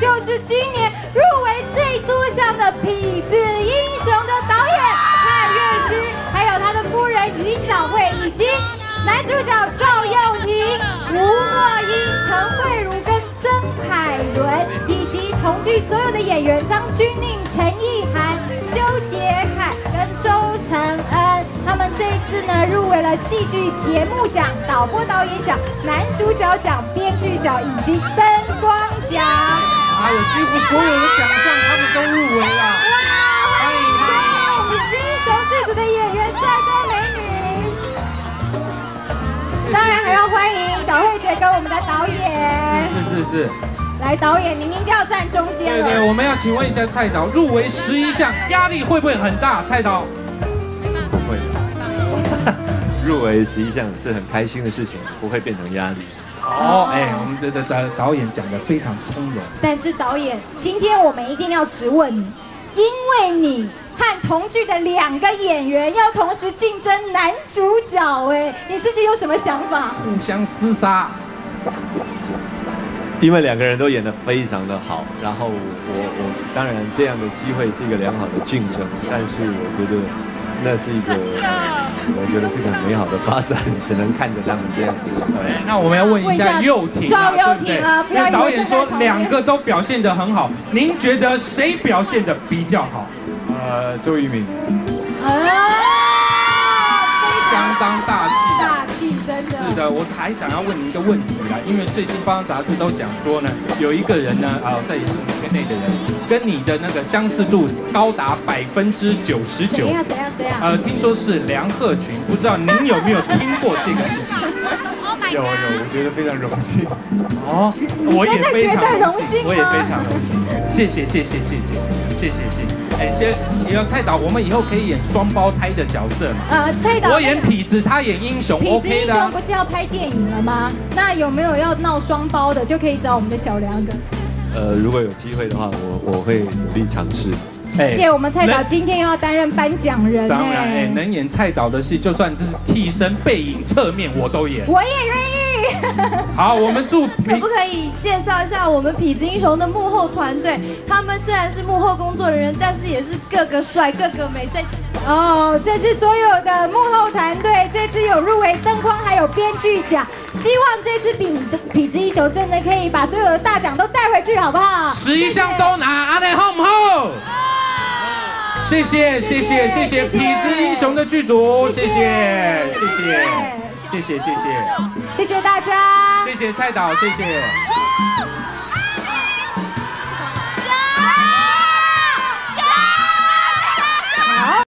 就是今年入围最多项的《痞子英雄》的导演蔡岳勋，还有他的夫人于小慧，以及男主角赵又廷、吴若英、陈慧茹跟曾凯伦，以及同剧所有的演员张钧甯、陈意涵、修杰楷跟周承恩，他们这一次呢入围了戏剧节目奖、导播导演奖、男主角奖、编剧奖以及灯光奖。还有几乎所有的奖项他们都入围了。欢迎所有《痞子英雄》剧组的演员、帅哥美女。当然还要欢迎小慧姐跟我们的导演。是是是，来，导演，您一定要站中间对对，我们要请问一下蔡导，入围十一项，压力会不会很大？蔡导，不会的，入围十一项是很开心的事情，不会变成压力。哦，哎，我们的的导导演讲的非常从容。但是导演，今天我们一定要质问你，因为你和同剧的两个演员要同时竞争男主角，哎，你自己有什么想法？互相厮杀，因为两个人都演得非常的好，然后我我当然这样的机会是一个良好的竞争，但是我觉得那是一个，我觉得是一个很美好的发展，只能看着他们这样子。哎 那我们要问一下又婷啊，赵又对不对廷啊？不因为为导演说两个都表现得很好，您觉得谁表现得比较好？呃，周渝民，啊，非相常当大气。大气，我还想要问您一个问题啦，因为最近报章杂志都讲说呢，有一个人呢，啊、这也是我们圈内的人，跟你的那个相似度高达百分之九十九谁。呀谁呀谁呀？呃，听说是梁鹤群，不知道您有没有听过这个事情？有有，我觉得非常荣幸。哦，我也非常真的觉得荣幸吗我也非常荣幸，谢谢谢谢谢谢谢谢谢谢。哎，先你要蔡导，我们以后可以演双胞胎的角色嘛？呃，蔡导，我演痞子，他演英雄痞子英，OK 的不。是要拍电影了吗？那有没有要闹双胞的，就可以找我们的小梁哥。呃，如果有机会的话，我我会努力尝试。哎谢谢我们蔡导今天又要担任颁奖人呢。当然，哎，能演蔡导的戏，就算这是替身、背影、侧面，我都演。我也愿意。好，我们祝 可不可以介绍一下我们痞子英雄的幕后团队？他们虽然是幕后工作人员，但是也是个个帅、个个美，在哦，这是所有的幕后团队，这次有入围灯光还有编剧奖，希望这次痞痞子英雄真的可以把所有的大奖都带回去，好不好？十一项都拿，阿内好不好？谢谢谢谢谢谢痞子英雄的剧组，谢谢谢谢谢谢谢谢谢谢大家。谢谢蔡导，谢谢。